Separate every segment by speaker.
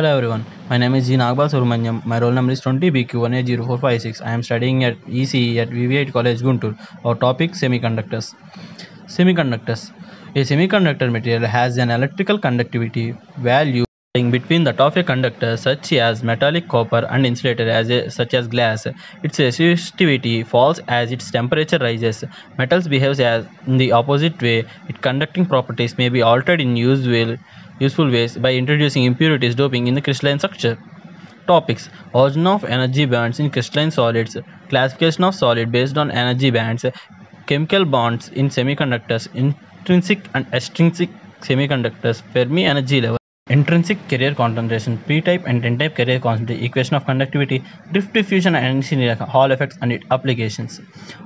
Speaker 1: Hello everyone, my name is G. Nagbal Subramanyam. My roll number is 20BQ1A0456. I am studying at ECE at VVIT College Guntur. Our topic semiconductors. Semiconductors. A semiconductor material has an electrical conductivity value between the of a conductor such as metallic copper and insulator as a, such as glass its resistivity falls as its temperature rises metals behaves as in the opposite way its conducting properties may be altered in useful useful ways by introducing impurities doping in the crystalline structure. Topics. Origin of energy bands in crystalline solids. Classification of solid based on energy bands chemical bonds in semiconductors. Intrinsic and extrinsic semiconductors. Fermi energy level. Intrinsic carrier concentration. P-type and n-type carrier concentration equation of conductivity. Drift diffusion and energy hall effects and its applications.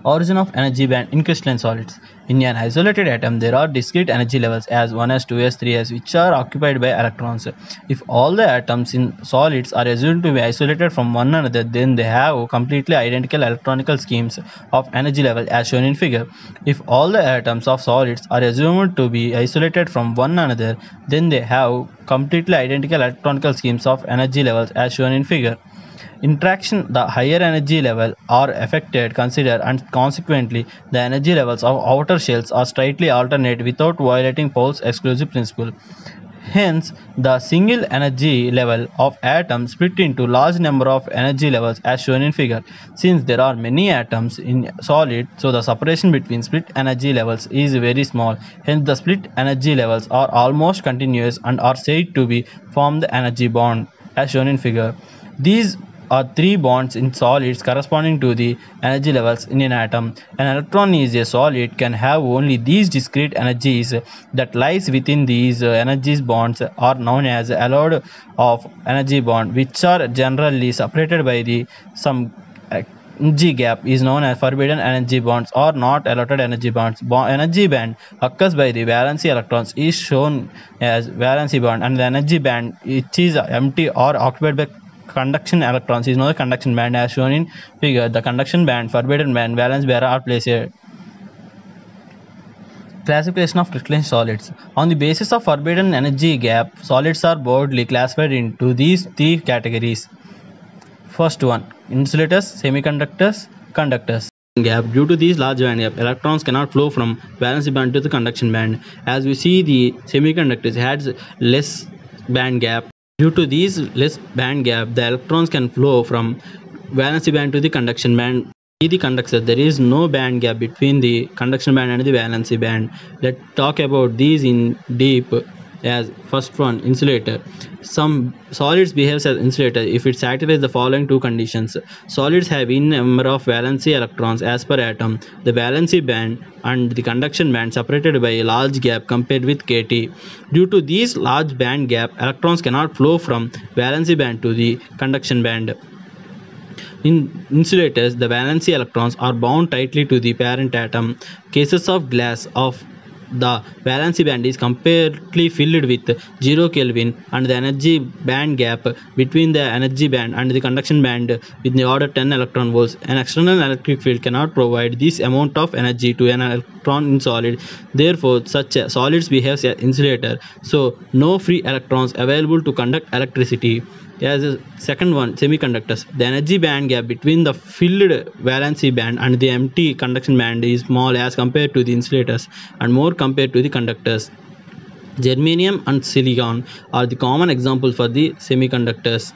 Speaker 1: Origin of energy band in crystalline solids in an isolated atom there are discrete energy levels as 1s 2s 3s which are occupied by electrons if all the atoms in solids are assumed to be isolated from one another then they have completely identical electronical schemes of energy level as shown in figure if all the atoms of solids are assumed to be isolated from one another then they have completely identical electronical schemes of energy levels as shown in figure. Interaction the higher energy level are affected consider and consequently the energy levels of outer shells are slightly alternate without violating Pauli's exclusive principle. Hence, the single energy level of atoms split into large number of energy levels as shown in figure. Since there are many atoms in solid, so the separation between split energy levels is very small. Hence, the split energy levels are almost continuous and are said to be form the energy bond as shown in figure. These are three bonds in solids corresponding to the energy levels in an atom. An electron is a solid can have only these discrete energies that lies within these energies bonds are known as allowed of energy bond which are generally separated by the some uh, energy gap is known as forbidden energy bonds or not allotted energy bonds. Bond, energy band occurs by the valency electrons is shown as valency bond and the energy band which is empty or occupied by conduction electrons is known as conduction band as shown in figure. The conduction band, forbidden band, valence band are placed here. Classification of crystalline solids. On the basis of forbidden energy gap, solids are broadly classified into these three categories. First one, insulators, semiconductors, conductors gap due to these large band gap electrons cannot flow from valence band to the conduction band as we see the semiconductors has less band gap Due to these less band gap, the electrons can flow from valence band to the conduction band. See the conductor, there is no band gap between the conduction band and the valence band. Let's talk about these in deep as first one insulator. Some solids behaves as insulator. If it satisfies the following two conditions solids have in number of valency electrons as per atom. The valency band and the conduction band separated by a large gap compared with kt. Due to these large band gap electrons cannot flow from valency band to the conduction band. In insulators, the valency electrons are bound tightly to the parent atom. Cases of glass of the valency band is completely filled with 0 Kelvin and the energy band gap between the energy band and the conduction band with the order 10 electron volts. An external electric field cannot provide this amount of energy to an electron in solid. Therefore, such solids behave as insulator. So, no free electrons available to conduct electricity as a second one semiconductors. The energy band gap between the filled valency band and the empty conduction band is small as compared to the insulators and more compared to the conductors. Germanium and silicon are the common examples for the semiconductors.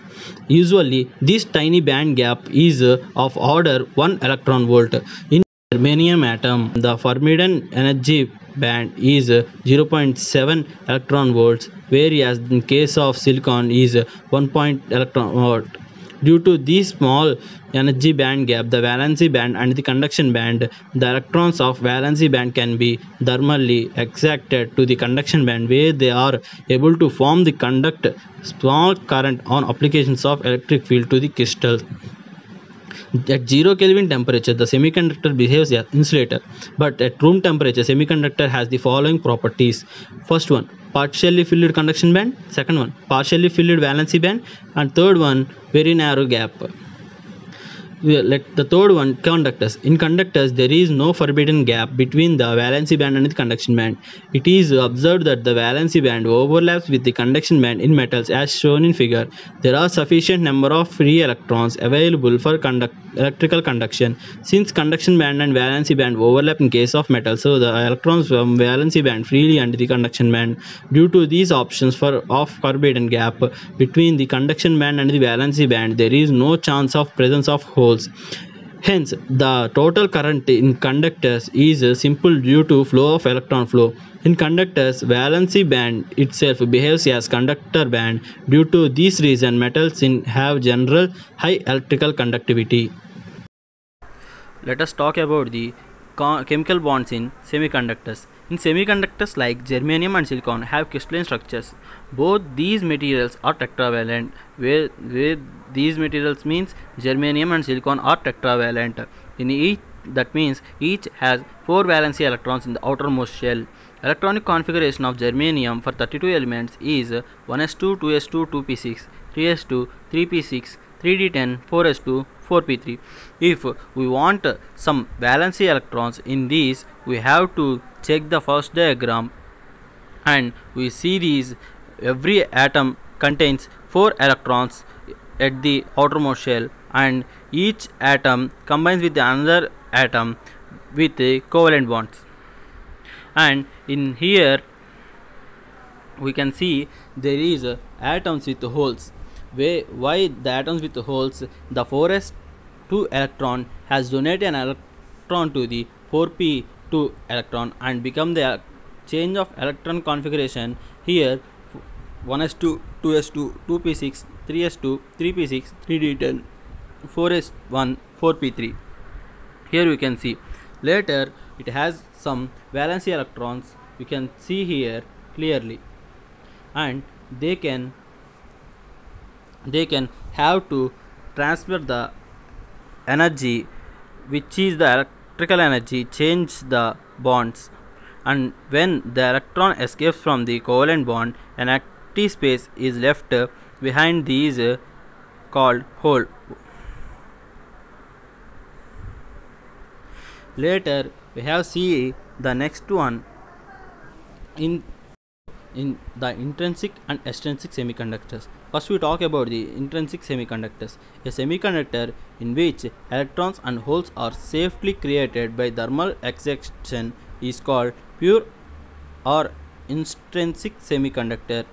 Speaker 1: Usually this tiny band gap is of order 1 electron volt in germanium atom. The forbidden energy band is 0.7 electron volts whereas in case of silicon is 1. electron volt due to this small energy band gap the valency band and the conduction band the electrons of valency band can be thermally excited to the conduction band where they are able to form the conduct small current on applications of electric field to the crystal at 0 Kelvin temperature, the semiconductor behaves as insulator. But at room temperature, semiconductor has the following properties. First one, partially filled conduction band. Second one, partially filled valency band. And third one, very narrow gap. Let the third one conductors. In conductors there is no forbidden gap between the valency band and the conduction band. It is observed that the valency band overlaps with the conduction band in metals as shown in figure. There are sufficient number of free electrons available for conduct electrical conduction. Since conduction band and valency band overlap in case of metal so the electrons from valency band freely under the conduction band. Due to these options for of forbidden gap between the conduction band and the valency band there is no chance of presence of hence the total current in conductors is simple due to flow of electron flow. In conductors valency band itself behaves as conductor band. Due to this reason metals in have general high electrical conductivity. Let us talk about the chemical bonds in semiconductors. In semiconductors like germanium and silicon have crystalline structures. Both these materials are tetravalent, where, where these materials means germanium and silicon are tetravalent. In each that means each has 4 valency electrons in the outermost shell. Electronic configuration of germanium for 32 elements is 1s2, 2s2, 2p6, 3s2, 3p6, 3d10, 4s2, 4p3. If we want some valency electrons in these, we have to check the first diagram. And we see these every atom contains 4 electrons at the outermost shell. And each atom combines with another atom with covalent bonds. And in here we can see there is atoms with holes. Why the atoms with holes? The 4s 2 electron has donated an electron to the 4p2 electron and become the change of electron configuration. Here 1s2 2s2 2p6 3s2 3p6 3d10 4s1 4p3 here we can see. Later it has some valency electrons. You can see here clearly. And they can they can have to transfer the energy which is the electrical energy change the bonds. And when the electron escapes from the covalent bond an empty space is left behind these uh, called hole. Later we have see the next one. In in the intrinsic and extrinsic semiconductors first we talk about the intrinsic semiconductors a semiconductor in which electrons and holes are safely created by thermal excitation is called pure or intrinsic semiconductor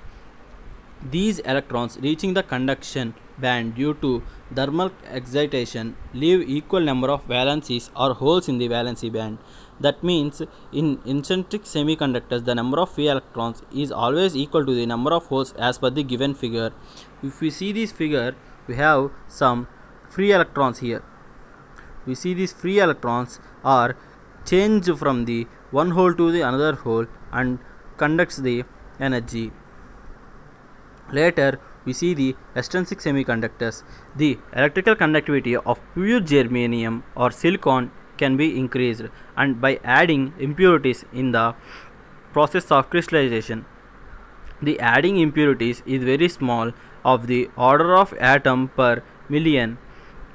Speaker 1: these electrons reaching the conduction band due to thermal excitation leave equal number of valencies or holes in the valency band. That means in intrinsic semiconductors the number of free electrons is always equal to the number of holes as per the given figure. If we see this figure we have some free electrons here. We see these free electrons are changed from the one hole to the another hole and conducts the energy Later, we see the extrinsic semiconductors. The electrical conductivity of pure germanium or silicon can be increased and by adding impurities in the process of crystallization. The adding impurities is very small of the order of atom per million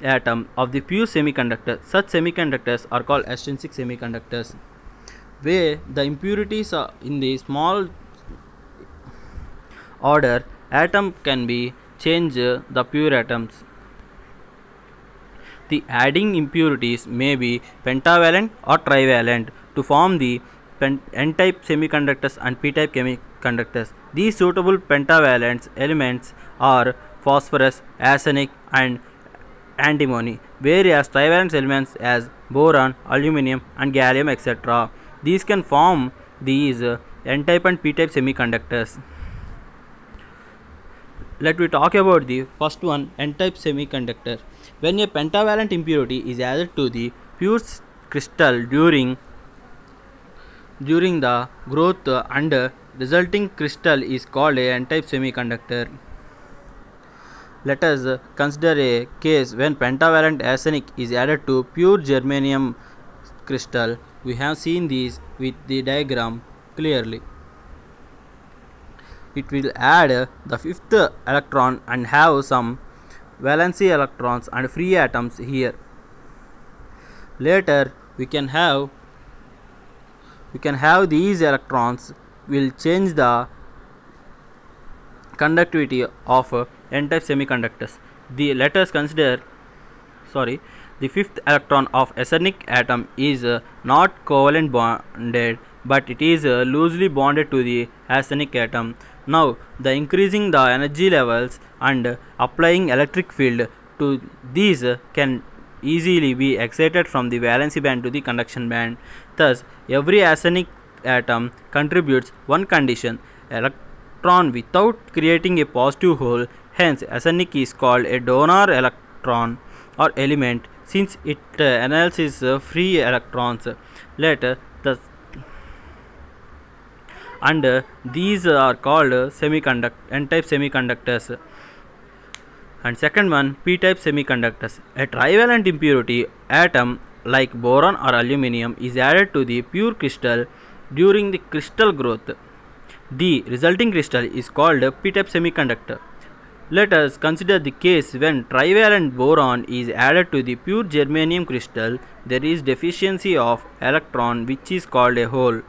Speaker 1: atom of the pure semiconductor. Such semiconductors are called extrinsic semiconductors where the impurities are in the small order atom can be change the pure atoms the adding impurities may be pentavalent or trivalent to form the n-type semiconductors and p-type semiconductors these suitable pentavalent elements are phosphorus arsenic and antimony whereas trivalent elements as boron aluminum and gallium etc these can form these uh, n-type and p-type semiconductors. Let me talk about the first one n-type semiconductor when a pentavalent impurity is added to the pure crystal during during the growth and resulting crystal is called a n-type semiconductor. Let us consider a case when pentavalent arsenic is added to pure germanium crystal. We have seen these with the diagram clearly. It will add the fifth electron and have some valency electrons and free atoms here. Later we can have we can have these electrons will change the conductivity of n-type semiconductors. The let us consider sorry the fifth electron of arsenic atom is not covalent bonded but it is loosely bonded to the arsenic atom now the increasing the energy levels and applying electric field to these can easily be excited from the valency band to the conduction band. Thus every arsenic atom contributes one condition electron without creating a positive hole hence arsenic is called a donor electron or element since it uh, analyzes uh, free electrons. Let and uh, these are called semiconductor n-type semiconductors. And second one p-type semiconductors. A trivalent impurity atom like boron or aluminum is added to the pure crystal during the crystal growth. The resulting crystal is called p-type semiconductor. Let us consider the case when trivalent boron is added to the pure germanium crystal there is deficiency of electron which is called a hole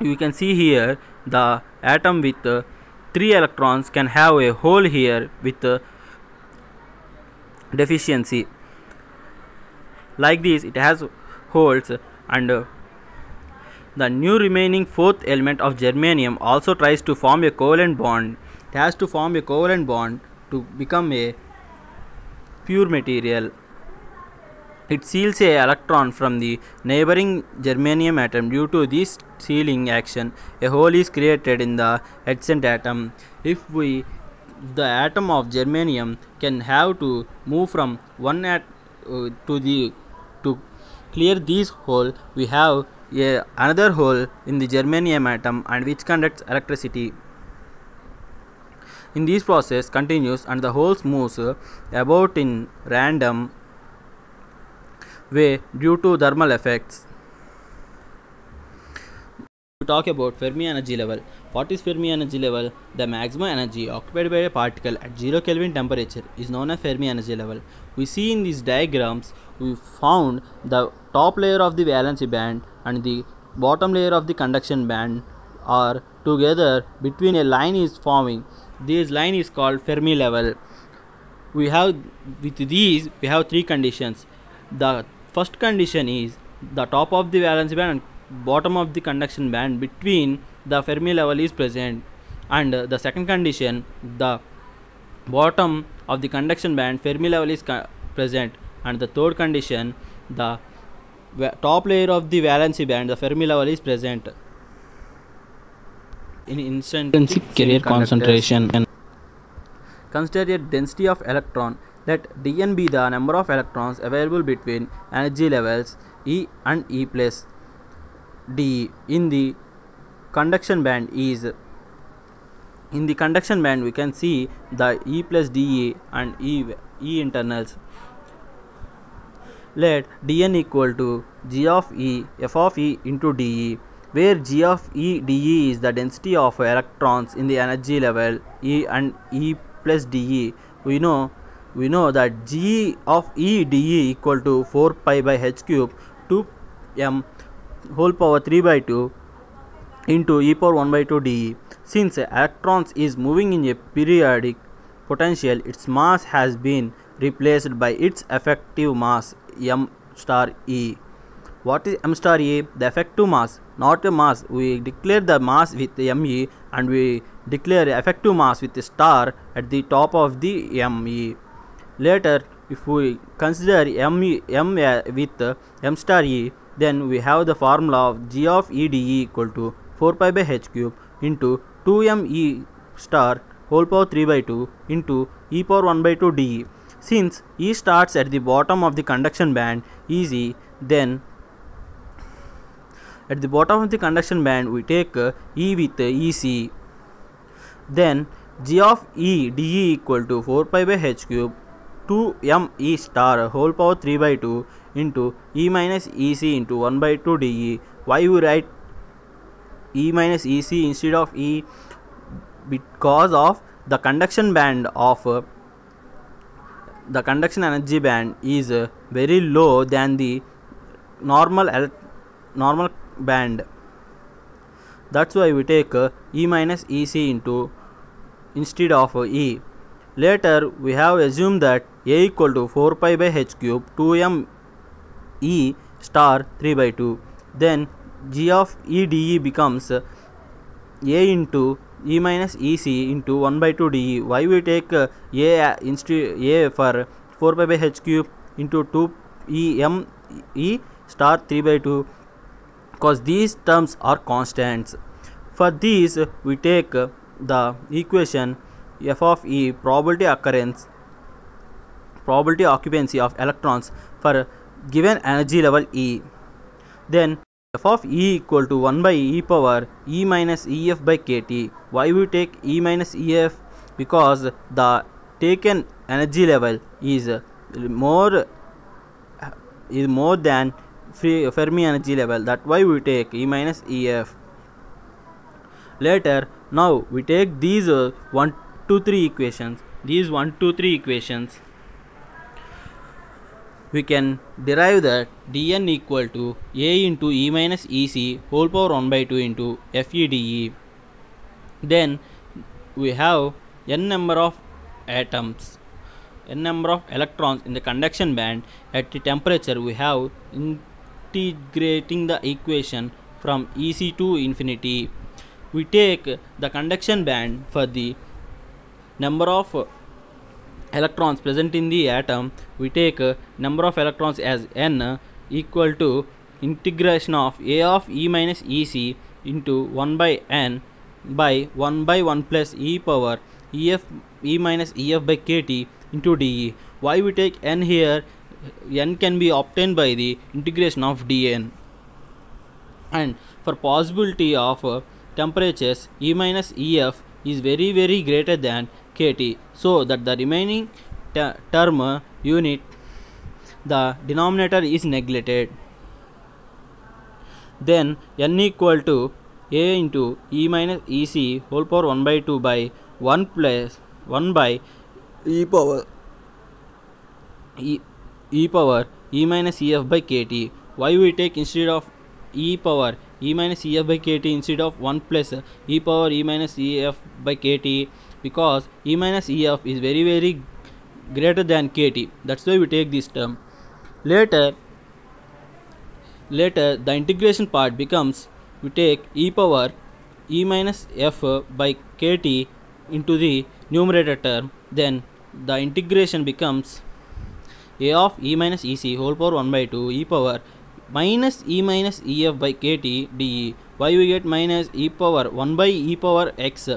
Speaker 1: you can see here the atom with uh, 3 electrons can have a hole here with uh, deficiency. Like this it has holes and uh, the new remaining fourth element of germanium also tries to form a covalent bond. It has to form a covalent bond to become a pure material it seals a electron from the neighboring germanium atom due to this sealing action. A hole is created in the adjacent atom. If we the atom of germanium can have to move from one at uh, to the to clear this hole we have a another hole in the germanium atom and which conducts electricity in this process continues and the holes moves about in random way due to thermal effects. To talk about Fermi energy level. What is Fermi energy level? The maximum energy occupied by a particle at 0 Kelvin temperature is known as Fermi energy level. We see in these diagrams, we found the top layer of the valency band and the bottom layer of the conduction band are together between a line is forming. This line is called Fermi level. We have with these we have three conditions. The first condition is the top of the valence band and bottom of the conduction band between the Fermi level is present. And the second condition the bottom of the conduction band Fermi level is present. And the third condition the top layer of the valency band the Fermi level is present. In instant
Speaker 2: carrier concentration and
Speaker 1: consider a density of electron let dn be the number of electrons available between energy levels E and E plus d in the conduction band is in the conduction band we can see the E plus dE and E, e internals. Let dn equal to g of E f of E into dE where g of E dE is the density of electrons in the energy level E and E plus dE we know we know that g of e dE equal to 4 pi by h cube 2 m whole power 3 by 2 into e power 1 by 2 dE. Since electrons is moving in a periodic potential, its mass has been replaced by its effective mass m star e. What is m star e? The effective mass, not a mass. We declare the mass with me and we declare effective mass with a star at the top of the me. Later, if we consider m, m uh, with uh, m star e, then we have the formula of g of e d e equal to 4 pi by h cube into 2m e star whole power 3 by 2 into e power 1 by 2 dE. Since E starts at the bottom of the conduction band easy, then at the bottom of the conduction band we take uh, E with EC. Then G of E dE equal to 4 pi by h cube 2 m e star whole power 3 by 2 into e minus ec into 1 by 2 de. Why we write e minus ec instead of e? Because of the conduction band of the conduction energy band is uh, very low than the normal normal band that's why we take uh, e minus ec into instead of uh, e later we have assumed that a equal to 4 pi by h cube 2m e star 3 by 2 then g of e de becomes a into e minus ec into 1 by 2 de why we take uh, a uh, a for 4 pi by h cube into 2 e m e star 3 by 2 because these terms are constants. For these we take the equation f of e probability occurrence probability occupancy of electrons for given energy level e. Then f of e equal to 1 by e power e minus ef by kt why we take e minus ef because the taken energy level is more is more than free fermi energy level. That why we take e minus ef later now we take these uh, 1 2 3 equations. These 1 2 3 equations we can derive that dn equal to a into e minus ec whole power 1 by 2 into fede then we have n number of atoms n number of electrons in the conduction band at the temperature. We have integrating the equation from ec to infinity. We take the conduction band for the number of electrons present in the atom we take number of electrons as n equal to integration of a of e minus ec into 1 by n by 1 by 1 plus e power ef e minus ef by kt into de why we take n here? N can be obtained by the integration of dn and for possibility of temperatures e minus ef is very very greater than kt so that the remaining te- term unit the denominator is neglected. Then n equal to a into e minus ec whole power 1 by 2 by 1 plus 1 by e power. E, e power e minus ef by kt why we take instead of e power e minus ef by kt instead of 1 plus e power e minus ef by kt because e minus ef is very very greater than kt that's why we take this term. Later later the integration part becomes we take e power e minus f by kt into the numerator term. Then the integration becomes a of e minus ec whole power 1 by 2 e power minus e minus ef by kt de why we get minus e power 1 by e power x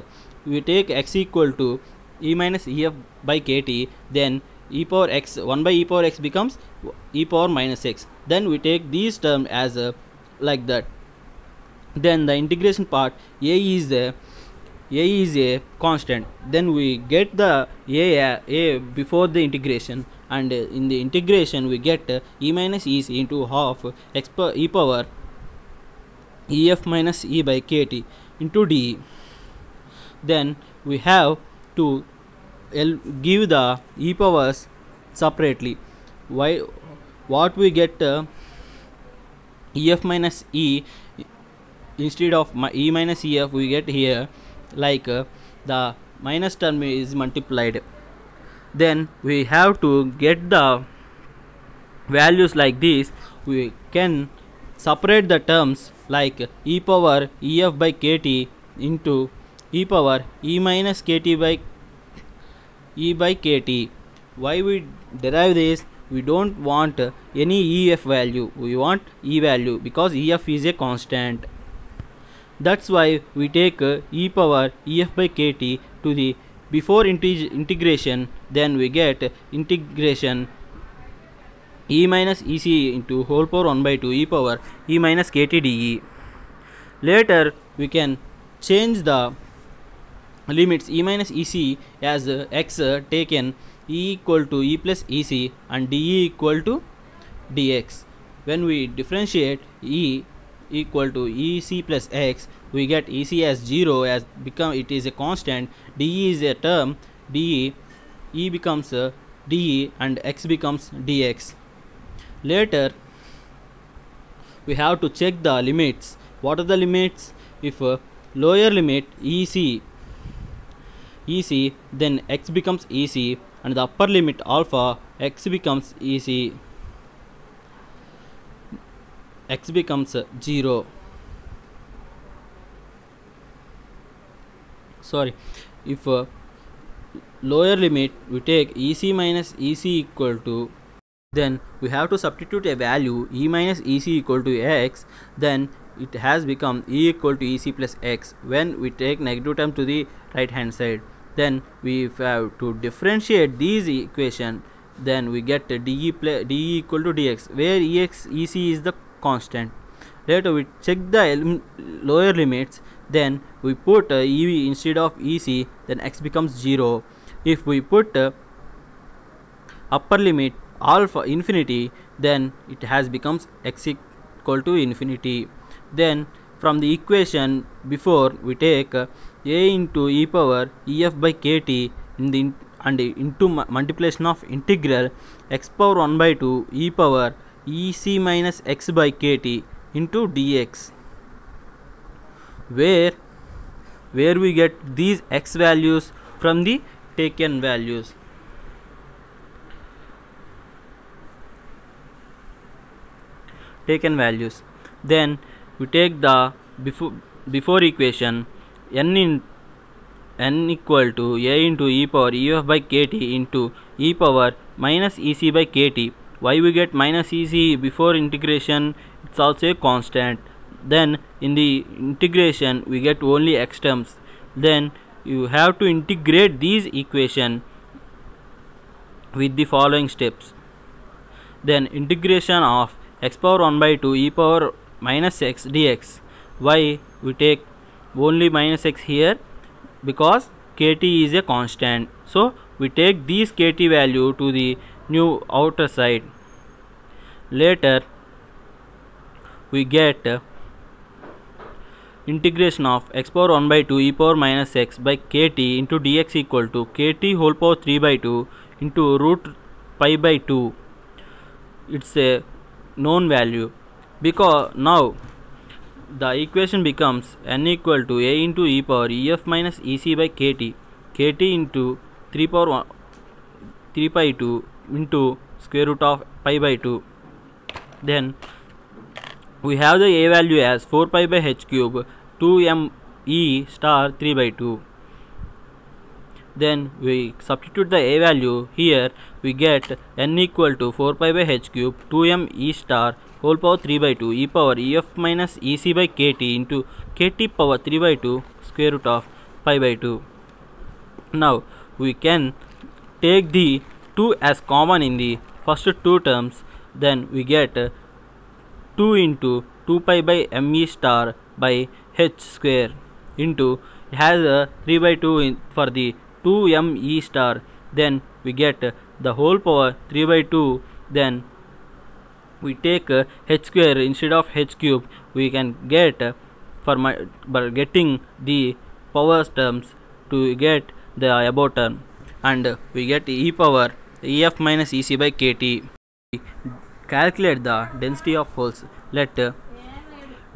Speaker 1: we take x equal to e minus ef by kt then e power x 1 by e power x becomes e power minus x. Then we take these term as a like that. Then the integration part a is a a is a constant. Then we get the a, a a before the integration and uh, in the integration we get uh, e minus ec into half x e power ef minus e by kt into d then we have to give the e powers separately. Why what we get uh, ef minus e instead of e minus ef we get here like uh, the minus term is multiplied. Then we have to get the values like this. We can separate the terms like e power ef by kt into e power e minus kt by e by kt. Why we derive this? We don't want any ef value. We want e value because ef is a constant. That's why we take e power ef by kt to the before integ- integration then we get integration. E minus ec into whole power 1 by 2 e power e minus kt de later we can change the limits e minus ec as x taken e equal to e plus ec and de equal to dx when we differentiate e equal to ec plus x we get ec as 0 as become it is a constant de is a term de e becomes dE and x becomes dx. Later, we have to check the limits. What are the limits? If uh, lower limit EC, EC, then x becomes EC, and the upper limit alpha, x becomes EC. x becomes uh, 0. Sorry, if uh, lower limit we take EC minus EC equal to then we have to substitute a value E minus EC equal to x then it has become E equal to EC plus x when we take negative term to the right hand side then we have to differentiate these equation then we get dE, pla- dE equal to dx where ex EC is the constant. Later we check the lower limits then we put uh, EV instead of EC then x becomes 0 if we put uh, upper limit alpha infinity then it has becomes x equal to infinity. Then from the equation before we take uh, a into e power ef by kt in the in- and into multiplication of integral x power 1 by 2 e power ec minus x by kt into dx where where we get these x values from the taken values. Taken values. Then we take the before before equation n in n equal to a into e power ef by kt into e power minus ec by kt why we get minus ec before integration? It's also a constant. Then in the integration we get only x terms. Then you have to integrate these equation with the following steps. Then integration of x power 1 by 2 e power minus x dx. Why we take only minus x here because kt is a constant. So we take this kt value to the new outer side. Later we get integration of x power 1 by 2 e power minus x by kt into dx equal to kt whole power 3 by 2 into root pi by 2 it's a known value. Because now the equation becomes n equal to a into e power ef minus ec by kt kt into 3 power 1 3 pi 2 into square root of pi by 2 then we have the a value as 4 pi by h cube 2 m e star 3 by 2 then we substitute the a value here we get n equal to 4 pi by h cube 2m e star whole power 3 by 2 e power ef minus ec by kt into kt power 3 by 2 square root of pi by 2 now we can take the 2 as common in the first two terms then we get 2 into 2 pi by me star by h square into it has a 3 by 2 in, for the 2 me star then we get the whole power 3 by 2 then we take uh, h square instead of h cube we can get uh, for my by getting the power terms to get the above term. And uh, we get e power ef minus ec by kt calculate the density of holes. Let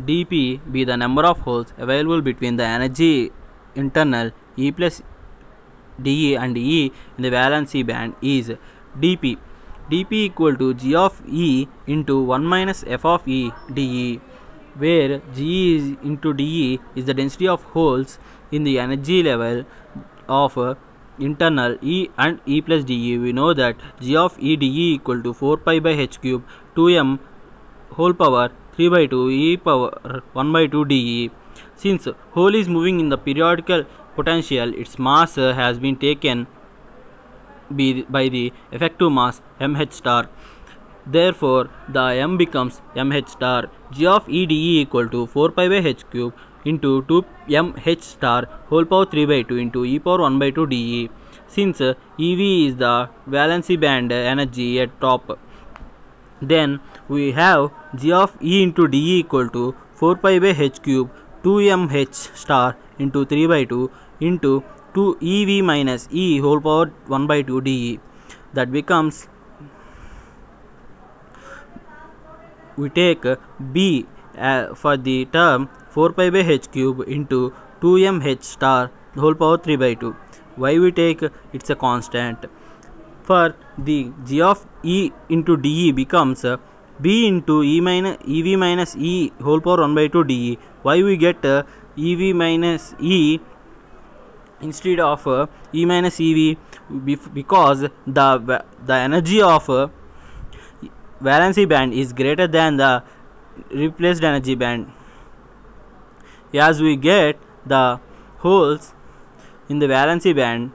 Speaker 1: dp be the number of holes available between the energy internal e plus dE and E in the valency band is dP. dP equal to g of E into 1 minus f of E dE, where g is into dE is the density of holes in the energy level of uh, internal E and E plus dE. We know that g of E dE equal to 4 pi by h cube 2m whole power 3 by 2 e power 1 by 2 dE. Since hole is moving in the periodical potential, its mass uh, has been taken be- by the effective mass mh star. Therefore, the m becomes mh star. g of ede equal to 4 pi by h cube into 2 mh star whole power 3 by 2 into e power 1 by 2 dE. Since EV is the valency band energy at top, then we have g of e into dE equal to 4 pi by h cube 2mh star into 3 by 2 into 2 ev minus e whole power 1 by 2 dE. that becomes we take b uh, for the term 4 pi by h cube into 2m h star whole power 3 by 2 why we take? It's a constant. For the g of e into de becomes b into e minus ev minus e whole power 1 by 2 de why we get ev minus e instead of uh, e minus ev because the the energy of uh, valency band is greater than the replaced energy band. As we get the holes in the valency band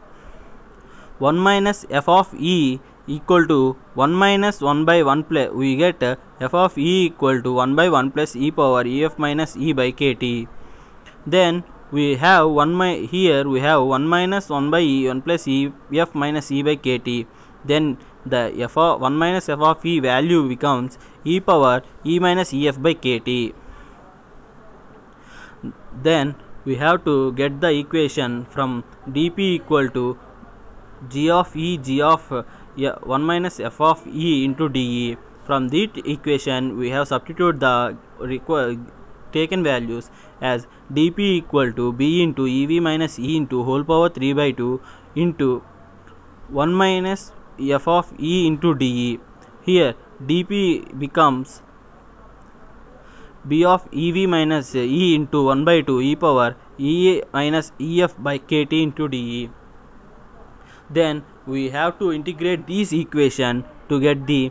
Speaker 1: 1 minus f of e equal to 1 minus 1 by 1 plus we get uh, f of e equal to 1 by 1 plus e power ef minus e by kt then we have 1 mi- here we have 1 minus 1 by e 1 plus e f minus e by kt then the f of 1 minus f of e value becomes e power e minus ef by kt then we have to get the equation from dp equal to g of e g of uh, yeah, 1 minus f of e into de from this equation we have substitute the taken values as dp equal to b into ev minus e into whole power 3 by 2 into 1 minus f of e into de here dp becomes b of ev minus e into 1 by 2 e power e minus ef by kt into de then we have to integrate this equation to get the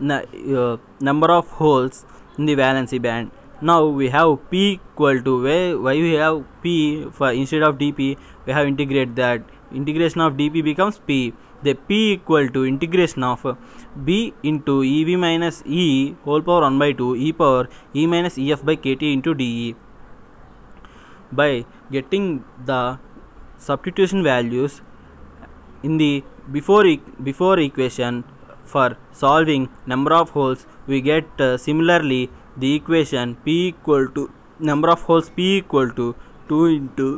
Speaker 1: uh, number of holes in the valency band now we have p equal to where why we have p for instead of dp we have integrate that. Integration of dp becomes p. The p equal to integration of b into ev minus e whole power 1 by 2 e power e minus ef by kt into de by getting the substitution values in the before e- before equation for solving number of holes we get uh, similarly the equation p equal to number of holes p equal to 2 into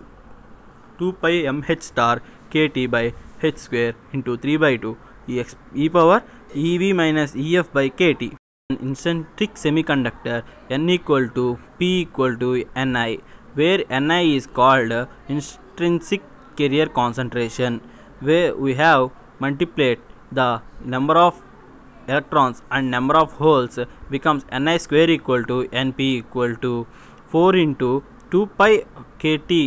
Speaker 1: 2 pi mh star kt by h square into 3 by 2 ex e power ev minus ef by kt an eccentric semiconductor n equal to p equal to ni where ni is called intrinsic carrier concentration where we have multiplied the number of electrons and number of holes becomes ni square equal to np equal to 4 into 2 pi kt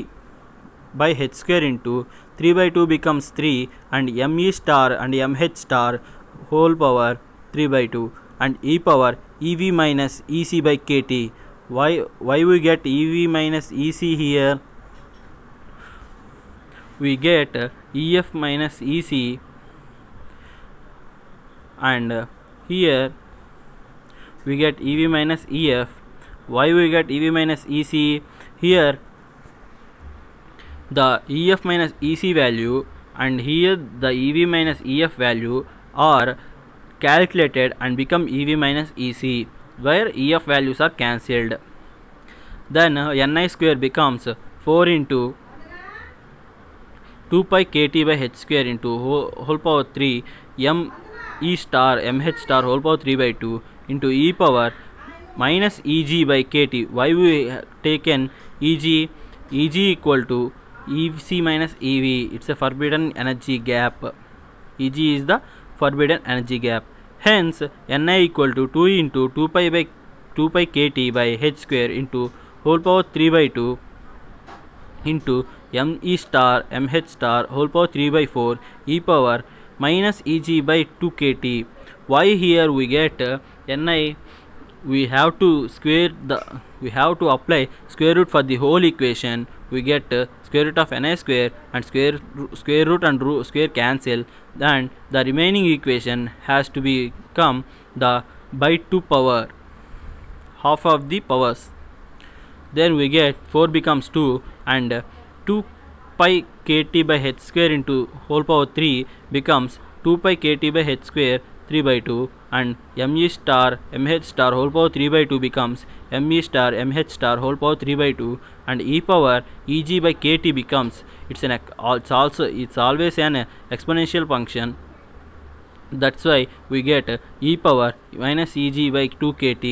Speaker 1: by h square into 3 by 2 becomes 3 and me star and mh star whole power 3 by 2 and e power ev minus ec by kt why why we get ev minus ec here? We get ef minus ec and uh, here we get ev minus ef why we get ev minus ec here the ef minus ec value and here the ev minus ef value are calculated and become ev minus ec where ef values are cancelled. Then uh, ni square becomes 4 into 2 pi kt by h square into whole, whole power 3 m E star M H star whole power three by two into E power minus E G by K where we taken E G E G equal to E C minus E V it's a forbidden energy gap E G is the forbidden energy gap hence N equal to two into two pi by two pi K by H square into whole power three by two into M E star M H star whole power three by four E power minus e g by 2 kt why here we get uh, ni we have to square the we have to apply square root for the whole equation. We get uh, square root of ni square and square square root and ro- square cancel. And the remaining equation has to become the by 2 power half of the powers. Then we get 4 becomes 2 and uh, 2 pi kt by h square into whole power 3 becomes 2 pi kt by h square 3 by 2 and me star mh star whole power 3 by 2 becomes me star mh star whole power 3 by 2 and e power eg by kt becomes it's an it's also it's always an exponential function. That's why we get e power minus eg by 2 kt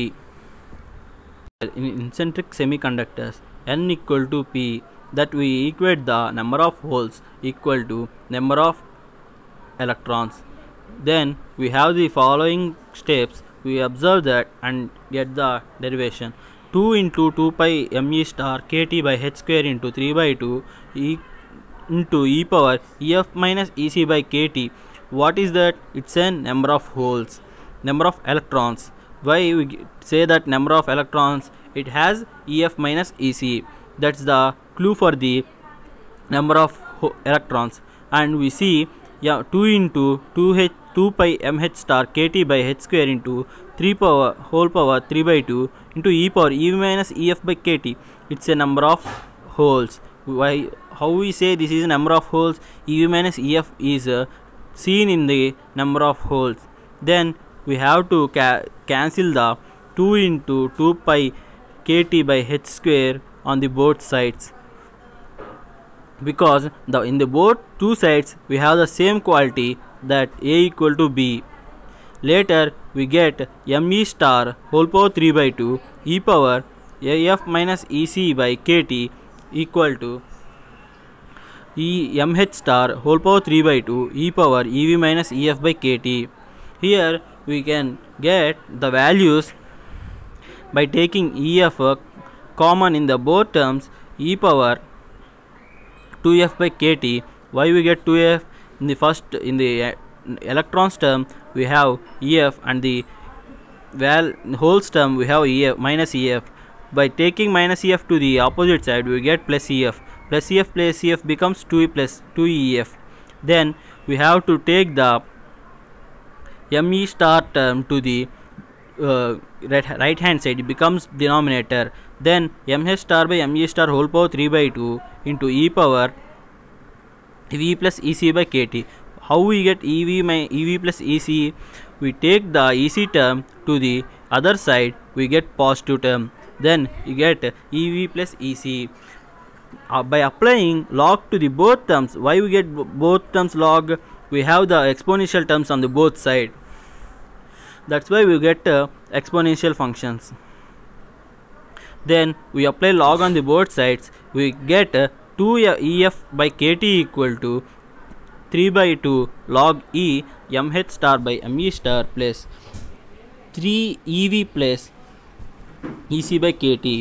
Speaker 1: in eccentric semiconductors n equal to p that we equate the number of holes equal to number of electrons. Then we have the following steps. We observe that and get the derivation. 2 into 2 pi me star kt by h square into 3 by 2 e into e power ef minus ec by kt what is that? It's a number of holes number of electrons. Why we say that number of electrons? It has ef minus ec that's the clue for the number of electrons. And we see yeah 2 into 2h 2 pi mh star kt by h square into 3 power whole power 3 by 2 into e power e minus ef by kt it's a number of holes. Why how we say this is a number of holes? Ev minus ef is uh, seen in the number of holes. Then we have to ca- cancel the 2 into 2 pi kt by h square on the both sides because the in the both two sides we have the same quality that a equal to b. Later we get me star whole power 3 by 2 e power af minus ec by kt equal to e star whole power 3 by 2 e power ev minus ef by kt here we can get the values by taking ef uh, common in the both terms e power 2f by kt why we get 2f in the first in the uh, electrons term we have ef and the well holes term we have ef minus ef by taking minus ef to the opposite side we get plus ef plus ef plus ef becomes 2 plus 2ef then we have to take the me star term to the uh, right, right hand side becomes denominator then mh star by me star whole power 3 by 2 into e power v plus ec by kt how we get ev my ev plus ec we take the ec term to the other side we get positive term. Then you get ev plus ec uh, by applying log to the both terms why we get both terms log? We have the exponential terms on the both side that's why we get uh, exponential functions. Then we apply log on the both sides. We get uh, 2 ef by kt equal to 3 by 2 log e mh star by me star plus 3 ev plus ec by kt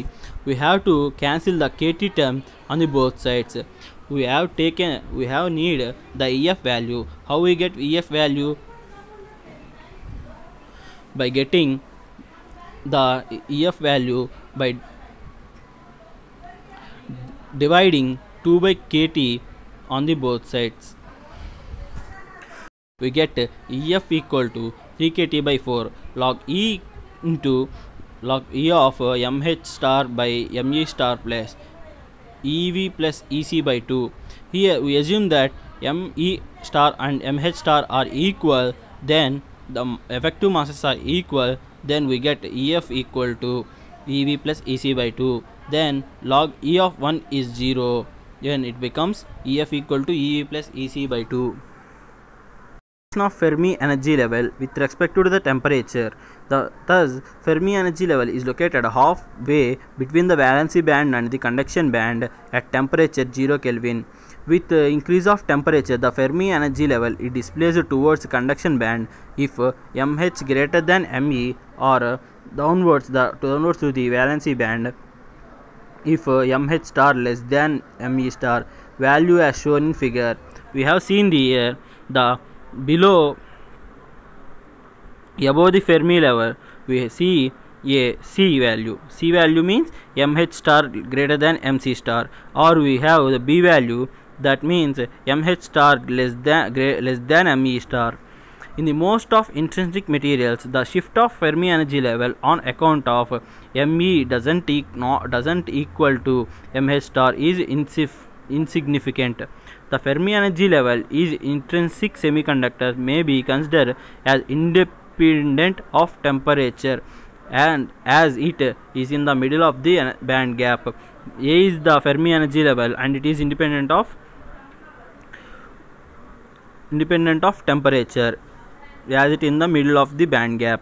Speaker 1: we have to cancel the kt term on the both sides. We have taken we have need the ef value. How we get ef value by getting the ef value by dividing 2 by kt on the both sides. We get ef equal to 3 kt by 4 log e into log e of uh, mh star by me star plus ev plus ec by 2 here we assume that me star and mh star are equal then the effective masses are equal then we get ef equal to ev plus ec by 2 then log e of 1 is 0 then it becomes ef equal to ev plus ec by 2 of Fermi energy level with respect to the temperature. The, thus, Fermi energy level is located halfway between the valency band and the conduction band at temperature 0 Kelvin. With uh, increase of temperature, the Fermi energy level is displaced towards conduction band if uh, mh greater than me or uh, downwards the downwards to the valency band if uh, mh star less than me star value as shown in figure we have seen the uh, the below above the fermi level we see a c value c value means mh star greater than mc star or we have the b value that means mh star less than less than me star in the most of intrinsic materials, the shift of Fermi energy level on account of Me doesn't, e- no, doesn't equal to mh star is insignificant. The Fermi energy level is intrinsic semiconductors may be considered as independent of temperature and as it is in the middle of the band gap. A is the Fermi energy level and it is independent of independent of temperature as it in the middle of the band gap.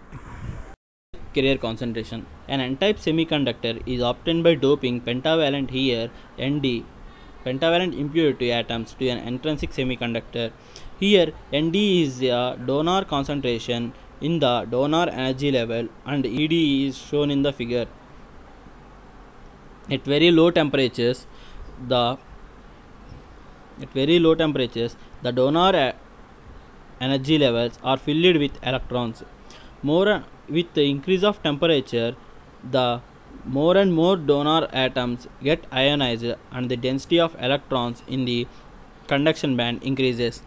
Speaker 1: Carrier concentration. An n-type semiconductor is obtained by doping pentavalent here Nd pentavalent impurity atoms to an intrinsic semiconductor. Here Nd is a donor concentration in the donor energy level and Ed is shown in the figure. At very low temperatures, the at very low temperatures, the donor energy levels are filled with electrons. More with the increase of temperature, the more and more donor atoms get ionized and the density of electrons in the conduction band increases.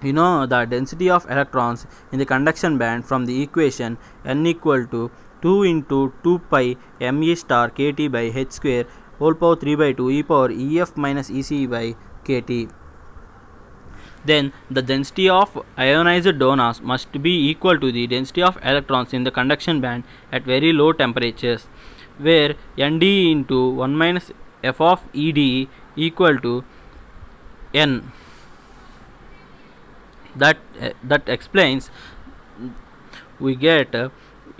Speaker 1: You know the density of electrons in the conduction band from the equation n equal to 2 into 2 pi me star kt by h square whole power 3 by 2 e power ef minus ec by kt. Then the density of ionized donors must be equal to the density of electrons in the conduction band at very low temperatures, where Nd into 1 minus f of Ed equal to n. That uh, that explains we get uh,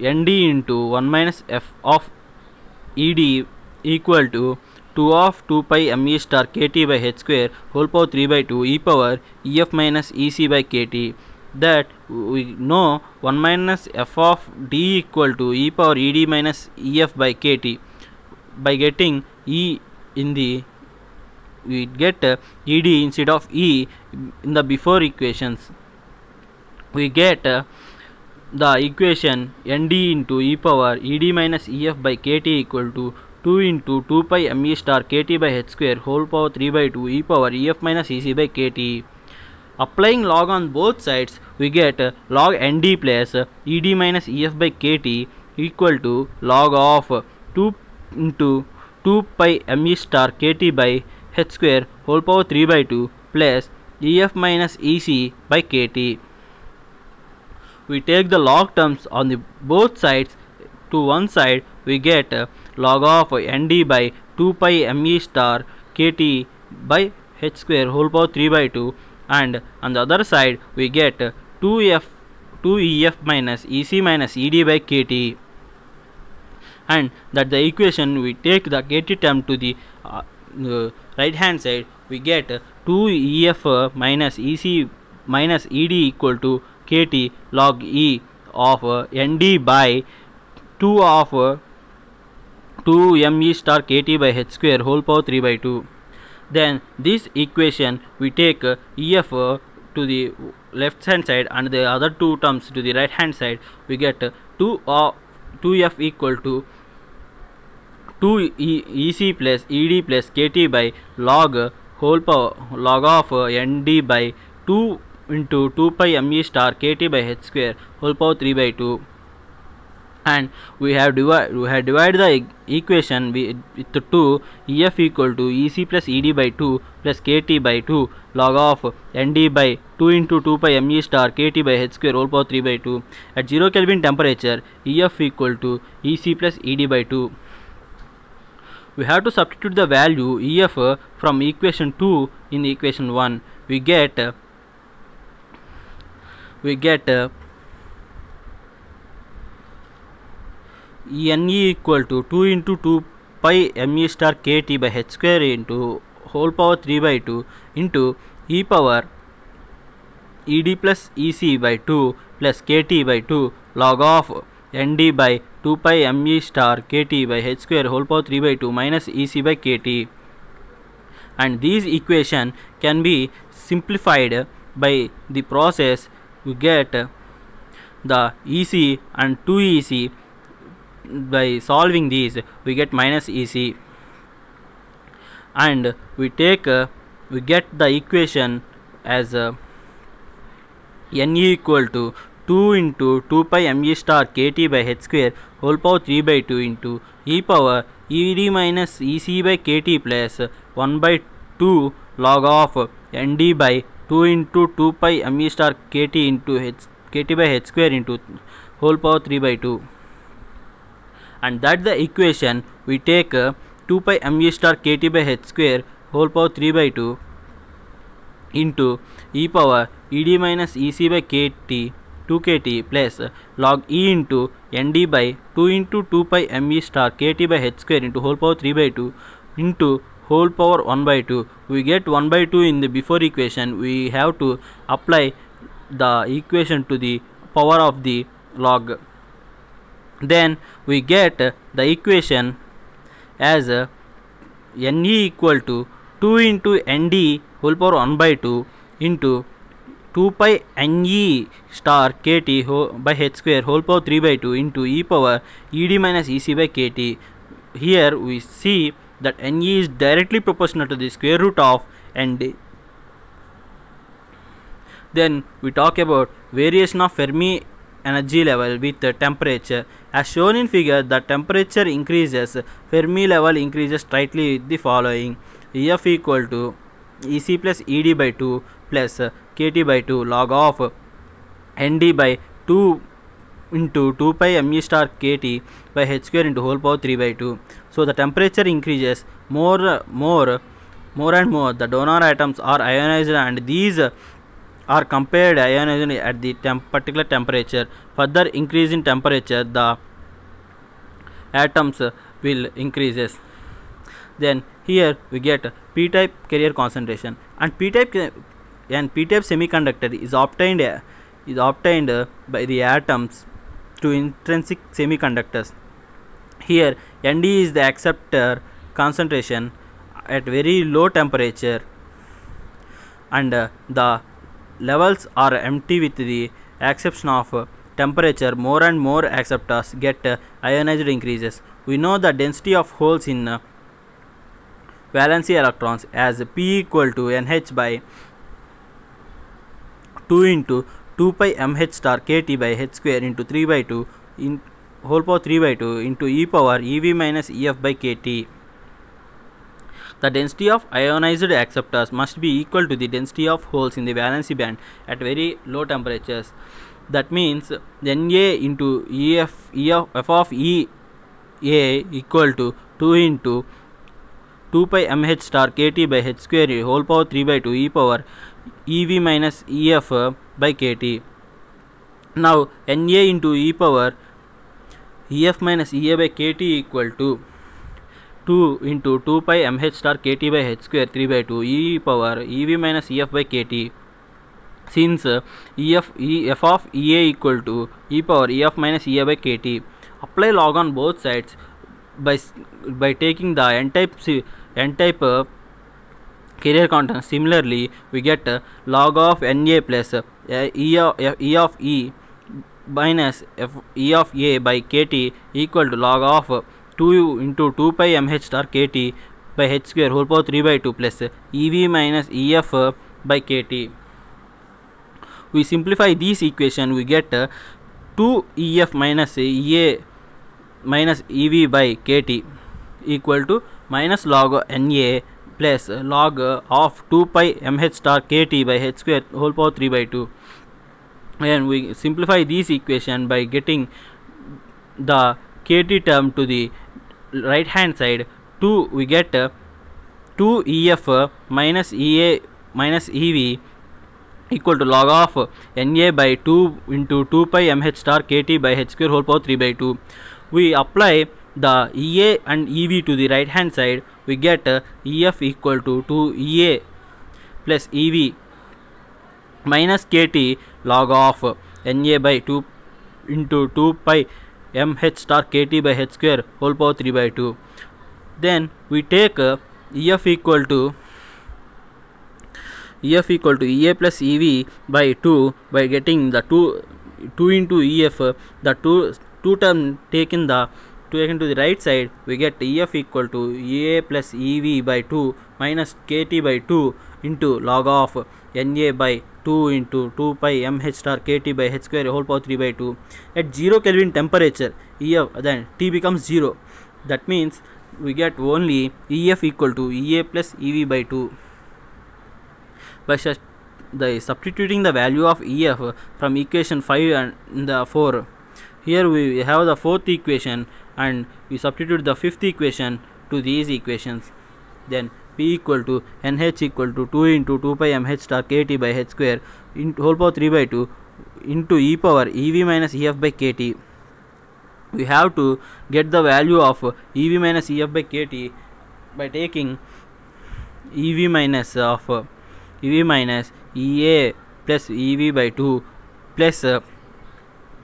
Speaker 1: Nd into 1 minus f of Ed equal to 2 of 2 pi me star kt by h square whole power 3 by 2 e power ef minus ec by kt that we know 1 minus f of d equal to e power ed minus ef by kt by getting e in the we get uh, ed instead of e in the before equations we get uh, the equation nd into e power ed minus ef by kt equal to 2 into 2 pi me star kt by h square whole power 3 by 2 e power ef minus ec by kt. Applying log on both sides, we get uh, log nd plus ed minus ef by kt equal to log of 2 into 2 pi me star kt by h square whole power 3 by 2 plus ef minus ec by kt. We take the log terms on the both sides. To one side we get log of nd by 2 pi me star kt by h square whole power 3 by 2 and on the other side we get 2f 2ef minus ec minus ed by kt and that the equation. We take the kt term to the uh, uh, right hand side we get 2ef minus ec minus ed equal to kt log e of nd by 2 of uh, 2 me star kt by h square whole power 3 by 2 then this equation we take ef to the left hand side and the other two terms to the right hand side we get uh, 2 of 2f equal to 2 e, ec plus ed plus kt by log whole power log of nd by 2 into 2 pi me star kt by h square whole power 3 by 2 and we have divide we have divided the equation with, with 2 ef equal to ec plus ed by 2 plus kt by 2 log of nd by 2 into 2 pi me star kt by h square whole power 3 by 2 at 0 kelvin temperature ef equal to ec plus ed by 2 we have to substitute the value ef from equation 2 in equation 1 we get we get uh, n equal to 2 into 2 pi me star kt by h square into whole power 3 by 2 into e power ed plus ec by 2 plus kt by 2 log of nd by 2 pi me star kt by h square whole power 3 by 2 minus ec by kt and these equation can be simplified by the process. We get the ec and 2ec by solving these we get minus ec and we take uh, we get the equation as uh, n equal to two into two pi M E star K by H square whole power three by two into power E D minus C by K plus one by two log of N D by two into two pi M E star K into H K by H square into whole power three by two and that derivation we take two pi M E star K by H square whole power three by two into power E D minus C by K 2kt plus log e into nd by 2 into 2 pi me star kt by h square into whole power 3 by 2 into whole power 1 by 2 we get 1 by 2 in the before equation. We have to apply the equation to the power of the log. Then we get the equation as ne equal to 2 into nd whole power 1 by 2 into 2 pi ne star kt by h square whole power 3 by 2 into e power ed minus ec by kt here we see that ne is directly proportional to the square root of nd then we talk about variation of fermi energy level with temperature. As shown in figure the temperature increases fermi level increases slightly with the following. Ef equal to ec plus ed by 2 plus kt by 2 log of nd by 2 into 2 pi me star kt by h square into whole power 3 by 2 so the temperature increases more more more and more. The donor atoms are ionized and these are compared ionized at the temp particular temperature. Further increase in temperature the atoms will increases. Then here we get p type carrier concentration. And p type and p type semiconductor is obtained is obtained by the atoms to intrinsic semiconductors. Here nd is the acceptor concentration at very low temperature and uh, the levels are empty with the exception of uh, temperature. More and more acceptors get uh, ionized increases. We know the density of holes in valency electrons as p equal to nh by 2 into 2 pi mh star kt by h square into 3 by 2 in whole power 3 by 2 into e power ev minus ef by kt the density of ionized acceptors must be equal to the density of holes in the valency band at very low temperatures. That means Na into EF, EF f of E A equal to 2 into 2 pi mh star kt by h square whole power 3 by 2 e power ev minus ef by kt now na into e power ef minus ea by kt equal to 2 into 2 pi mh star kt by h square 3 by 2 e power ev minus ef by kt since ef e, f of ea equal to e power ef minus ea by kt apply log on both sides by by taking the n type carrier content similarly we get uh, log of na plus uh, e, of, e of e minus f e of a by kt equal to log of uh, 2 into 2 pi mh star kt by h square whole power 3 by 2 plus uh, ev minus ef uh, by kt we simplify this equation we get uh, 2 ef minus ea minus ev by kt equal to minus log na plus log of 2 pi mh star kt by h square whole power 3 by 2 and we simplify this equation by getting the kt term to the right hand side 2 we get uh, 2 ef uh, minus ea minus ev equal to log of Na by 2 into 2 pi mh star kt by h square whole power 3 by 2. We apply the Ea and Ev to the right hand side. We get uh, Ef equal to 2 Ea plus Ev minus kt log of Na by 2 into 2 pi mh star kt by h square whole power 3 by 2. Then we take uh, Ef equal to ef equal to ea plus ev by 2 by getting the 2 2 into ef the 2 2 term taken the taken to the right side we get ef equal to ea plus ev by 2 minus kt by 2 into log of na by 2 into 2 pi mh star kt by h square whole power 3 by 2 at 0 kelvin temperature ef then t becomes 0 that means we get only ef equal to ea plus ev by 2 by the substituting the value of EF from equation 5 and the 4 here we have the fourth equation and we substitute the fifth equation to these equations then P equal to NH equal to 2 into 2 pi mh star kt by h square in whole power 3 by 2 into e power ev minus ef by kt we have to get the value of ev minus ef by kt by taking ev minus of ev minus ea plus ev by 2 plus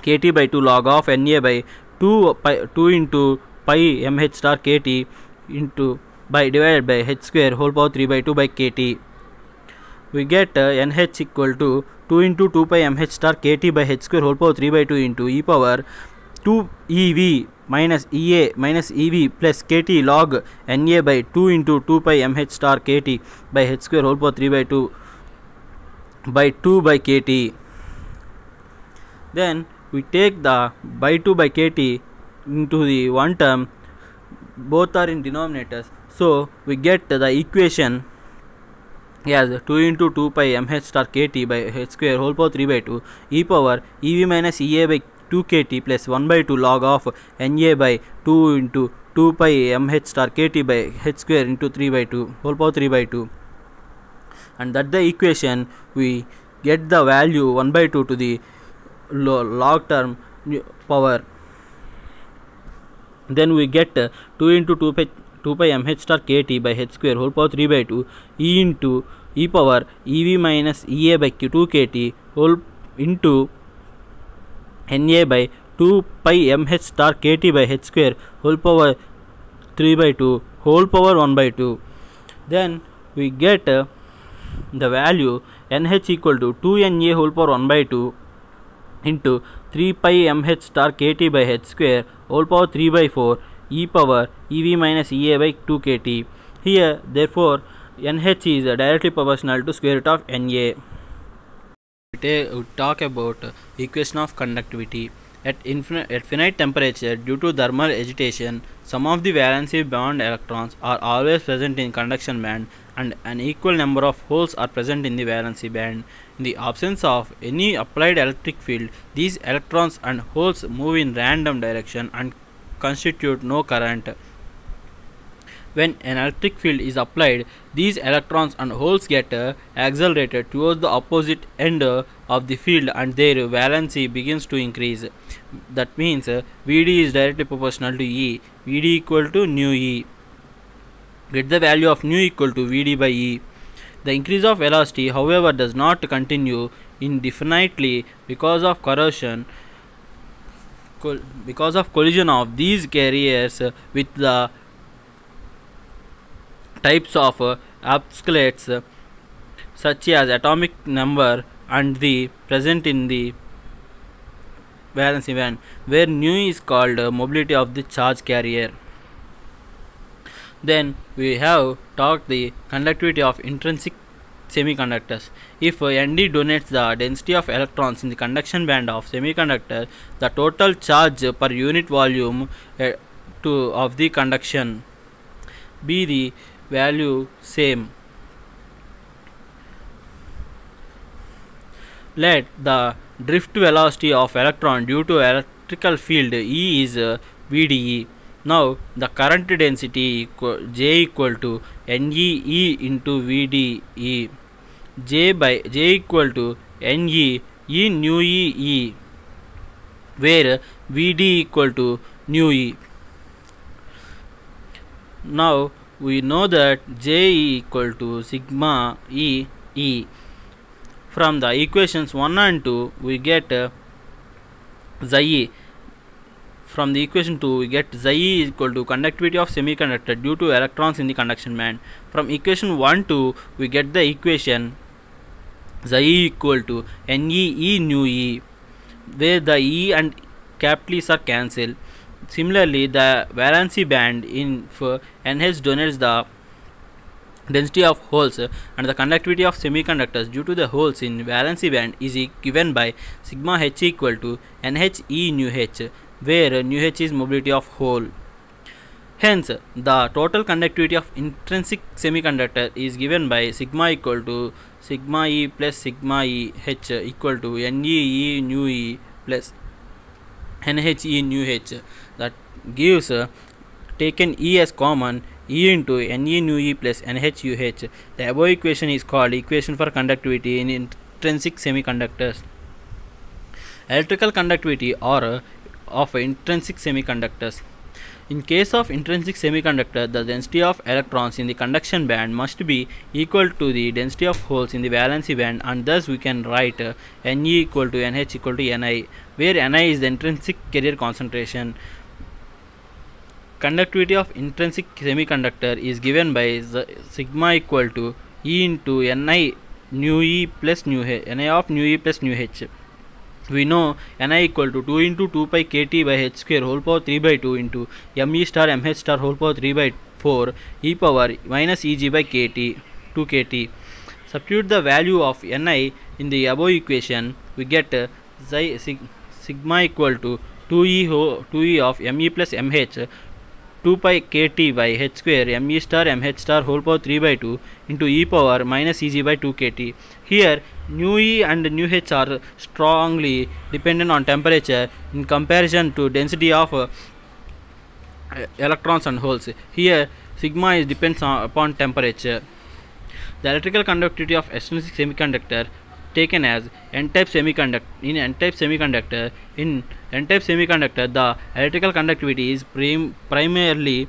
Speaker 1: kt by 2 log of na by 2 pi 2 into pi mh star kt into by divided by h square whole power 3 by 2 by kt we get uh, nh equal to 2 into 2 pi mh star kt by h square whole power 3 by 2 into e power 2 ev minus ea minus ev plus kt log na by 2 into 2 pi mh star kt by h square whole power 3 by 2 by 2 by kt then we take the by 2 by kt into the one term both are in denominators. So we get the equation as 2 into 2 pi mh star kt by h square whole power 3 by 2 e power ev minus ea by 2 kt plus 1 by 2 log of na by 2 into 2 pi mh star kt by h square into 3 by 2 whole power 3 by 2 and that the equation we get the value 1 by 2 to the lo- log term power. Then we get uh, 2 into 2 pi 2 pi mh star kt by h square whole power 3 by 2 e into e power ev minus ea by q 2 kt whole into na by 2 pi mh star kt by h square whole power 3 by 2 whole power 1 by 2 then we get uh, the value nh equal to 2na whole power 1 by 2 into 3 pi mh star kt by h square whole power 3 by 4 e power ev minus ea by 2 kt here therefore nh is directly proportional to square root of na we, ta- we talk about equation of conductivity. At, infin- at finite temperature due to thermal agitation some of the valency bond electrons are always present in conduction band and an equal number of holes are present in the valency band in the absence of any applied electric field these electrons and holes move in random direction and constitute no current when an electric field is applied, these electrons and holes get uh, accelerated towards the opposite end uh, of the field and their valency begins to increase. That means uh, Vd is directly proportional to E. Vd equal to nu E. Get the value of nu equal to Vd by E. The increase of velocity, however, does not continue indefinitely because of corrosion because of collision of these carriers with the types of uh, such as atomic number and the present in the valence band where nu is called mobility of the charge carrier then we have talked the conductivity of intrinsic semiconductors if nd donates the density of electrons in the conduction band of semiconductor the total charge per unit volume uh, to of the conduction be the value same let the drift velocity of electron due to electrical field E is uh, VDE. Now the current density J equal to NE into VDE. J by J equal to NE E nu E E where VD equal to nu E. Now we know that J equal to sigma E E. From the equations 1 and 2 we get uh, xi. From the equation 2 we get xi is equal to conductivity of semiconductor due to electrons in the conduction band. From equation 1 2 we get the equation xi equal to ne e nu e where the e and capital E's are cancelled. Similarly, the valency band in NH donates the density of holes and the conductivity of semiconductors due to the holes in valency band is given by sigma h equal to nh e nu h where nu h is mobility of hole. Hence, the total conductivity of intrinsic semiconductor is given by sigma equal to sigma e plus sigma e h equal to ne e nu e plus nh e nu h. That gives uh, taken e as common e into ne nu e plus nh u h. The above equation is called equation for conductivity in intrinsic semiconductors. Electrical conductivity or of intrinsic semiconductors. In case of intrinsic semiconductor, the density of electrons in the conduction band must be equal to the density of holes in the valency band and thus we can write uh, Ne equal to Nh equal to Ni where Ni is the intrinsic carrier concentration. Conductivity of intrinsic semiconductor is given by sigma equal to E into Ni nu E plus nu H, Ni of nu E plus nu H we know ni equal to 2 into 2 pi kt by h square whole power 3 by 2 into me star mh star whole power 3 by 4 e power minus eg by kt 2 kt substitute the value of ni in the above equation we get uh, xi, sig, sigma equal to 2e ho, 2e of me plus mh 2 pi kt by h square me star mh star whole power 3 by 2 into e power minus eg by 2 kt here nu e and nu h are strongly dependent on temperature in comparison to density of uh, electrons and holes. Here sigma is depends on, upon temperature. The electrical conductivity of extrinsic semiconductor taken as n-type semiconductor in n-type semiconductor in n-type semiconductor the electrical conductivity is prim primarily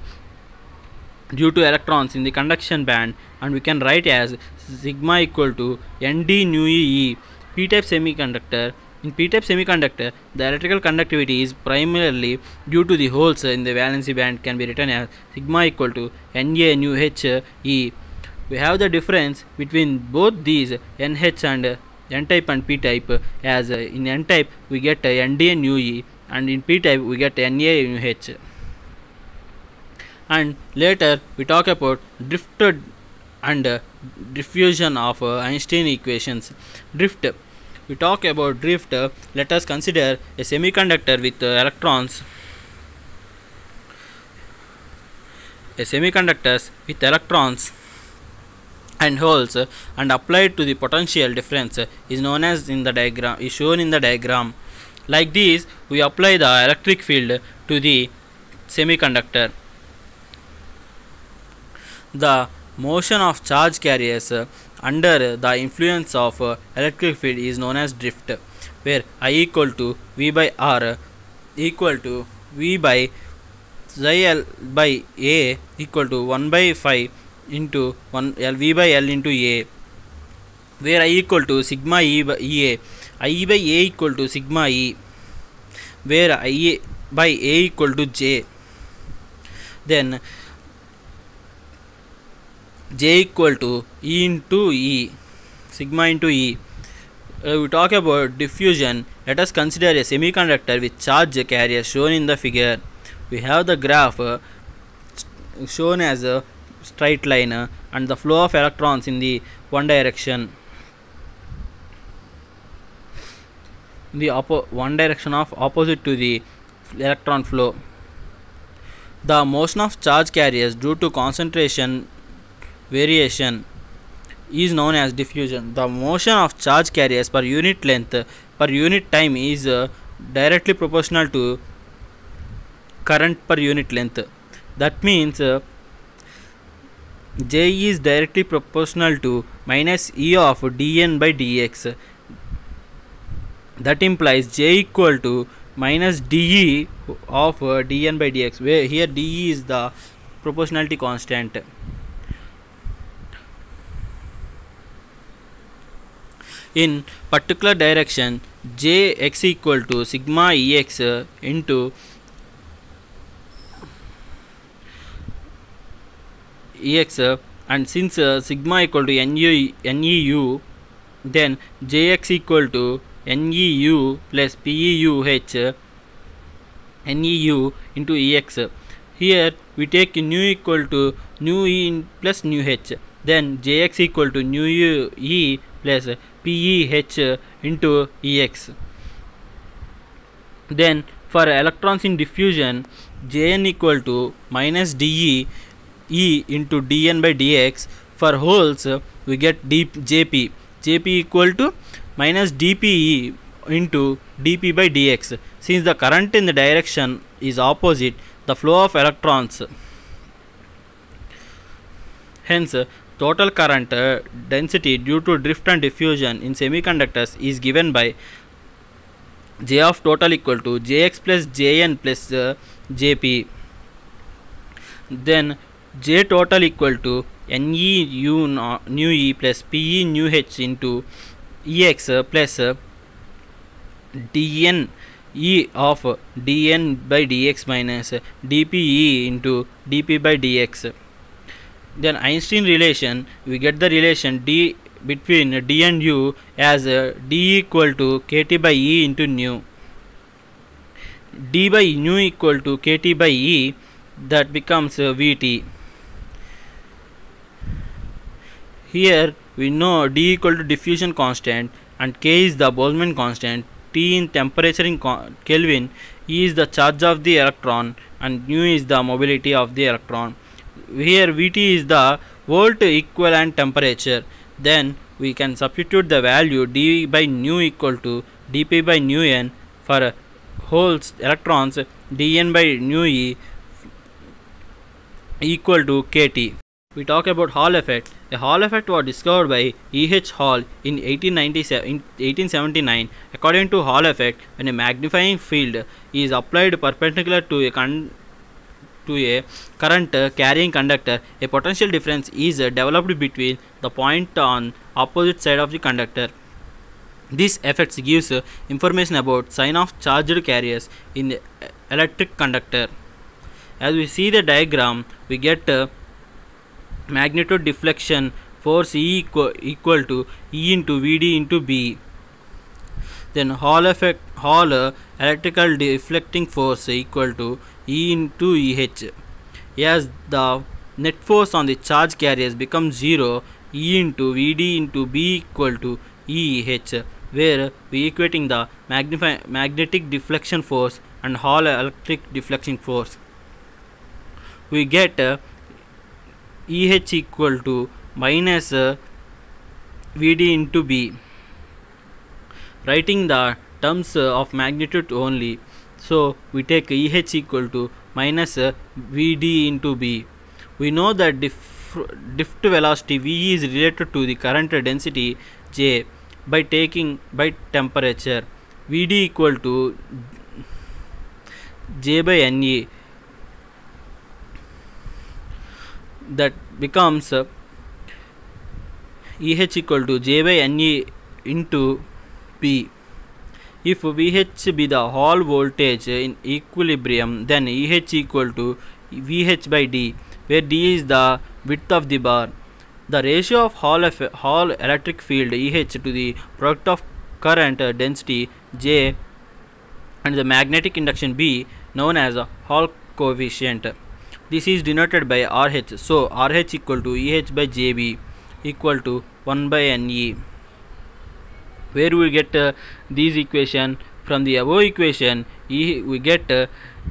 Speaker 1: due to electrons in the conduction band and we can write as sigma equal to nd nu e p-type semiconductor in p-type semiconductor the electrical conductivity is primarily due to the holes in the valency band can be written as sigma equal to na nu h e. We have the difference between both these nh and n-type and p-type. As in n-type we get nd nu e and in p-type we get na nu h and later we talk about drifted and uh, diffusion of uh, Einstein equations. Drift. We talk about drift. Uh, let us consider a semiconductor with electrons. A semiconductors with electrons and holes and applied to the potential difference is known as in the diagram is shown in the diagram like this we apply the electric field to the semiconductor the motion of charge carriers under the influence of electric field is known as drift where I equal to V by R equal to V by L by A equal to 1 by 5 into 1 L V by L into A where I equal to sigma E by EA I by A equal to sigma E where I by A equal to J. Then J equal to E into E sigma into E. Uh, we talk about diffusion. Let us consider a semiconductor with charge carrier shown in the figure. We have the graph uh, shown as a straight line uh, and the flow of electrons in the one direction. The one direction of opposite to the electron flow. The motion of charge carriers due to concentration variation is known as diffusion. The motion of charge carriers per unit length per unit time is uh, directly proportional to current per unit length. That means uh, J is directly proportional to minus E of dN by dx. That implies J equal to minus dE of uh, dN by dx where here dE is the proportionality constant. In particular direction j x equal to sigma ex into ex and since uh, sigma equal to nu neu then jx equal to neu plus peu h neu into ex here we take nu equal to nu e plus nu h then jx equal to nu e plus PEH into EX. Then for electrons in diffusion, Jn equal to minus dE E into dN by dx. For holes, we get d, Jp. Jp equal to minus dPe into dP by dx. Since the current in the direction is opposite the flow of electrons, hence total current uh, density due to drift and diffusion in semiconductors is given by j of total equal to jx plus jn plus uh, jp. Then j total equal to ne u no- nu e plus pe nu h into ex uh, plus uh, dn e of dn by dx minus dpe into dp by dx then einstein relation we get the relation d between d and u as uh, d equal to kt by e into nu. D by nu equal to kt by e that becomes uh, vt here we know d equal to diffusion constant and k is the Boltzmann constant. T in temperature in Kelvin, E is the charge of the electron, and nu is the mobility of the electron. Here Vt is the volt equivalent temperature. Then we can substitute the value d by nu equal to dp by nu n for holes electrons dn by nu e equal to kt. We talk about Hall effect. The Hall effect was discovered by E. H. Hall in 1897 in 1879. According to Hall effect, when a magnifying field is applied perpendicular to a con- to a current uh, carrying conductor, a potential difference is uh, developed between the point on opposite side of the conductor. This effect gives uh, information about sign of charged carriers in electric conductor. As we see the diagram, we get uh, magnitude deflection force E equal, equal to E into Vd into B. Then Hall effect Hall uh, electrical deflecting force equal to E into EH. As the net force on the charge carriers becomes zero, E into Vd into B equal to EH, where we equating the magnetic deflection force and Hall electric deflection force. We get uh, EH equal to minus uh, Vd into B. Writing the terms uh, of magnitude only. So we take EH equal to minus uh, Vd into B. We know that dif- drift velocity V is related to the current density J by taking by temperature. Vd equal to J by Ne that becomes EH equal to J by Ne into P. If VH be the Hall voltage in equilibrium, then EH equal to VH by D, where D is the width of the bar. The ratio of Hall, Hall electric field EH to the product of current density J and the magnetic induction B known as Hall coefficient. This is denoted by RH. So RH equal to EH by JB equal to 1 by NE. Where we get uh, these equation from the above equation e, we get uh,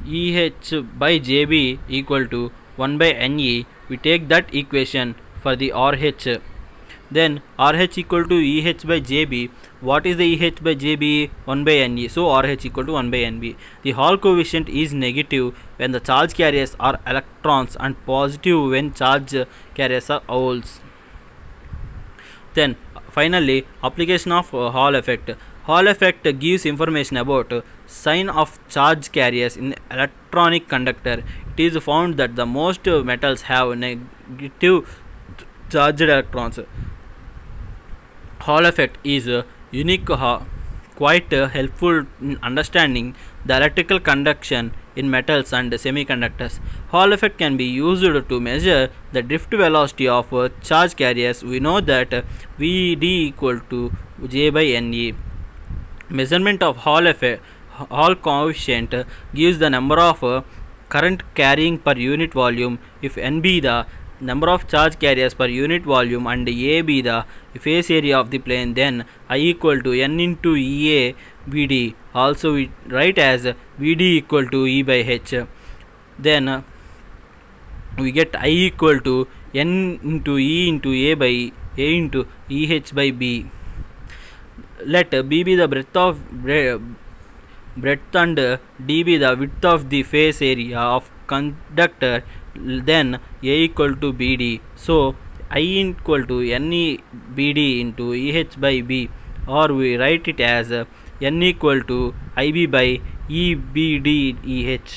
Speaker 1: EH by JB equal to 1 by NE. We take that equation for the RH. Then RH equal to EH by JB. What is the EH by JB? 1 by NE. So RH equal to 1 by NB. The Hall coefficient is negative when the charge carriers are electrons and positive when charge carriers are holes. Then finally application of uh, Hall effect. Hall effect gives information about sign of charge carriers in electronic conductor. It is found that the most metals have negative charged electrons. Hall effect is unique, uh, quite uh, helpful in understanding the electrical conduction in metals and semiconductors. Hall effect can be used to measure the drift velocity of uh, charge carriers. We know that uh, Vd equal to J by Ne. Measurement of Hall effect, Hall coefficient uh, gives the number of current carrying per unit volume if N be the number of charge carriers per unit volume and A be the face area of the plane then I equal to N into EA Vd. Also we write as Vd equal to E by H. Then we get I equal to N into E into A by A into EH by B. Let B be the breadth of breadth and D be the width of the face area of conductor. Then A equal to BD. So I equal to NE BD into EH by B. Or we write it as N equal to IB by EBDEH.